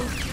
go!